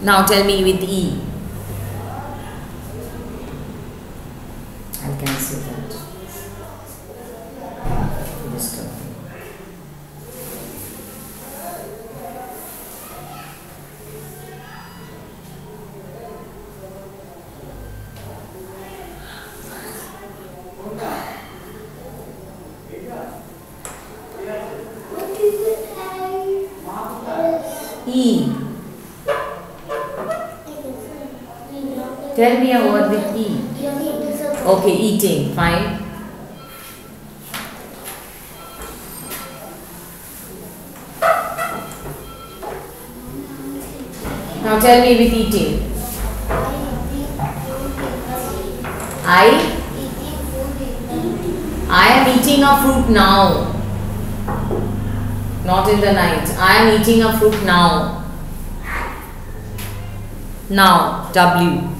Now tell me with E. I'll cancel that. Disturb. What is it? I- E. Tell me a word with E. Okay, eating. Fine. Now tell me with eating. I I am eating a fruit now. Not in the night. I am eating a fruit now. Now. W.